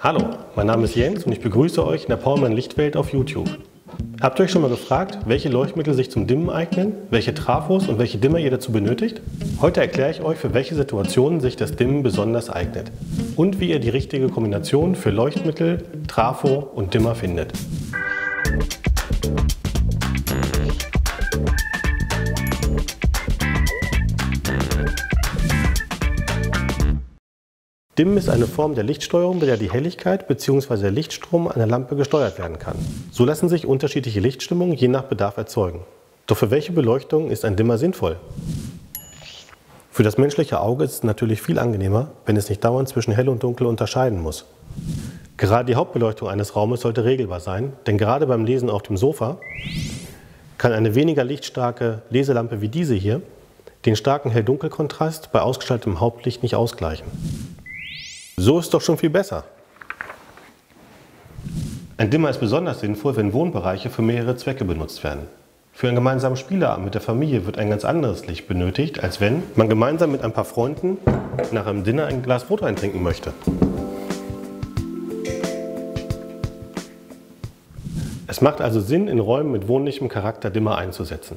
Hallo, mein Name ist Jens und ich begrüße euch in der Paulmann Lichtwelt auf YouTube. Habt ihr euch schon mal gefragt, welche Leuchtmittel sich zum Dimmen eignen, welche Trafos und welche Dimmer ihr dazu benötigt? Heute erkläre ich euch, für welche Situationen sich das Dimmen besonders eignet und wie ihr die richtige Kombination für Leuchtmittel, Trafo und Dimmer findet. Dimmen ist eine Form der Lichtsteuerung, bei der die Helligkeit bzw. der Lichtstrom einer Lampe gesteuert werden kann. So lassen sich unterschiedliche Lichtstimmungen je nach Bedarf erzeugen. Doch für welche Beleuchtung ist ein Dimmer sinnvoll? Für das menschliche Auge ist es natürlich viel angenehmer, wenn es nicht dauernd zwischen hell und dunkel unterscheiden muss. Gerade die Hauptbeleuchtung eines Raumes sollte regelbar sein, denn gerade beim Lesen auf dem Sofa kann eine weniger lichtstarke Leselampe wie diese hier den starken Hell-Dunkel-Kontrast bei ausgeschaltetem Hauptlicht nicht ausgleichen. So ist doch schon viel besser. Ein Dimmer ist besonders sinnvoll, wenn Wohnbereiche für mehrere Zwecke benutzt werden. Für einen gemeinsamen Spieleabend mit der Familie wird ein ganz anderes Licht benötigt, als wenn man gemeinsam mit ein paar Freunden nach einem Dinner ein Glas Rotwein trinken möchte. Es macht also Sinn, in Räumen mit wohnlichem Charakter Dimmer einzusetzen.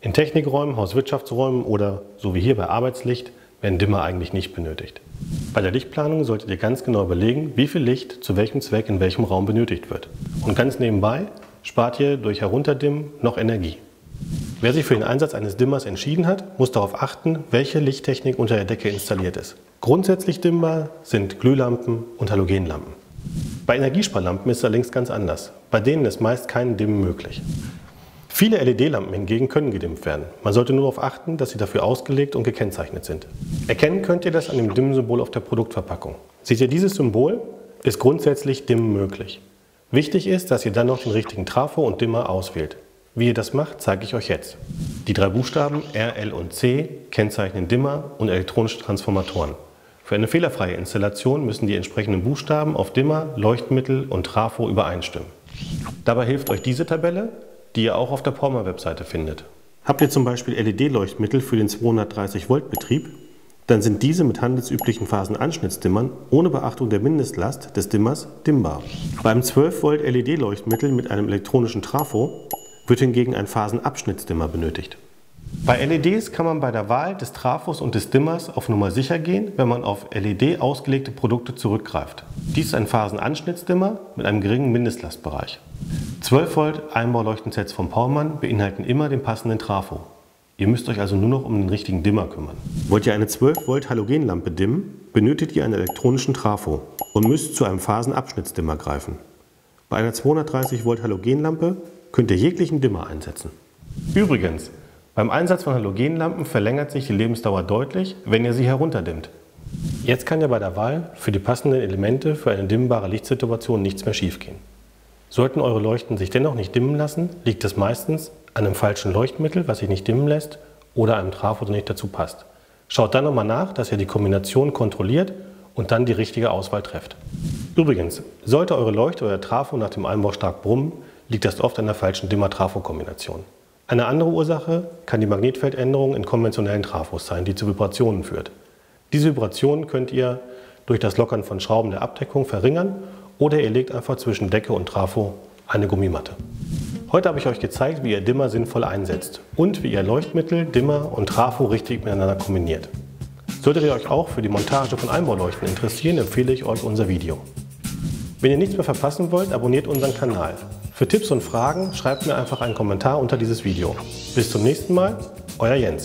In Technikräumen, Hauswirtschaftsräumen oder, so wie hier bei Arbeitslicht, werden Dimmer eigentlich nicht benötigt. Bei der Lichtplanung solltet ihr ganz genau überlegen, wie viel Licht zu welchem Zweck in welchem Raum benötigt wird. Und ganz nebenbei spart ihr durch Herunterdimmen noch Energie. Wer sich für den Einsatz eines Dimmers entschieden hat, muss darauf achten, welche Lichttechnik unter der Decke installiert ist. Grundsätzlich dimmbar sind Glühlampen und Halogenlampen. Bei Energiesparlampen ist es allerdings ganz anders. Bei denen ist meist kein Dimmen möglich. Viele LED-Lampen hingegen können gedimmt werden. Man sollte nur darauf achten, dass sie dafür ausgelegt und gekennzeichnet sind. Erkennen könnt ihr das an dem Dimmen-Symbol auf der Produktverpackung. Seht ihr dieses Symbol, ist grundsätzlich Dimmen möglich. Wichtig ist, dass ihr dann noch den richtigen Trafo und Dimmer auswählt. Wie ihr das macht, zeige ich euch jetzt. Die drei Buchstaben R, L und C kennzeichnen Dimmer und elektronische Transformatoren. Für eine fehlerfreie Installation müssen die entsprechenden Buchstaben auf Dimmer, Leuchtmittel und Trafo übereinstimmen. Dabei hilft euch diese Tabelle, die ihr auch auf der Porma-Webseite findet. Habt ihr zum Beispiel LED-Leuchtmittel für den 230-Volt-Betrieb, dann sind diese mit handelsüblichen Phasenanschnittsdimmern ohne Beachtung der Mindestlast des Dimmers dimmbar. Beim 12-Volt LED-Leuchtmittel mit einem elektronischen Trafo wird hingegen ein Phasenabschnittsdimmer benötigt. Bei LEDs kann man bei der Wahl des Trafos und des Dimmers auf Nummer sicher gehen, wenn man auf LED ausgelegte Produkte zurückgreift. Dies ist ein Phasenanschnittsdimmer mit einem geringen Mindestlastbereich. 12 Volt Einbauleuchtensets von Paulmann beinhalten immer den passenden Trafo. Ihr müsst euch also nur noch um den richtigen Dimmer kümmern. Wollt ihr eine 12 Volt Halogenlampe dimmen, benötigt ihr einen elektronischen Trafo und müsst zu einem Phasenabschnittsdimmer greifen. Bei einer 230 Volt Halogenlampe könnt ihr jeglichen Dimmer einsetzen. Übrigens, beim Einsatz von Halogenlampen verlängert sich die Lebensdauer deutlich, wenn ihr sie herunterdimmt. Jetzt kann ja bei der Wahl für die passenden Elemente für eine dimmbare Lichtsituation nichts mehr schiefgehen. Sollten eure Leuchten sich dennoch nicht dimmen lassen, liegt es meistens an einem falschen Leuchtmittel, was sich nicht dimmen lässt, oder einem Trafo, der nicht dazu passt. Schaut dann nochmal nach, dass ihr die Kombination kontrolliert und dann die richtige Auswahl trefft. Übrigens, sollte eure Leuchte oder Trafo nach dem Einbau stark brummen, liegt das oft an der falschen Dimmer-Trafo-Kombination. Eine andere Ursache kann die Magnetfeldänderung in konventionellen Trafos sein, die zu Vibrationen führt. Diese Vibrationen könnt ihr durch das Lockern von Schrauben der Abdeckung verringern oder ihr legt einfach zwischen Decke und Trafo eine Gummimatte. Heute habe ich euch gezeigt, wie ihr Dimmer sinnvoll einsetzt und wie ihr Leuchtmittel, Dimmer und Trafo richtig miteinander kombiniert. Solltet ihr euch auch für die Montage von Einbauleuchten interessieren, empfehle ich euch unser Video. Wenn ihr nichts mehr verpassen wollt, abonniert unseren Kanal. Für Tipps und Fragen schreibt mir einfach einen Kommentar unter dieses Video. Bis zum nächsten Mal, euer Jens.